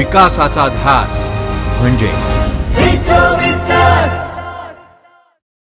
विकासाचा ध्यास म्हणजे